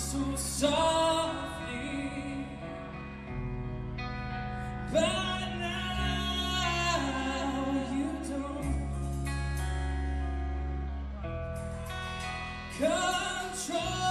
so softly, but now you don't control.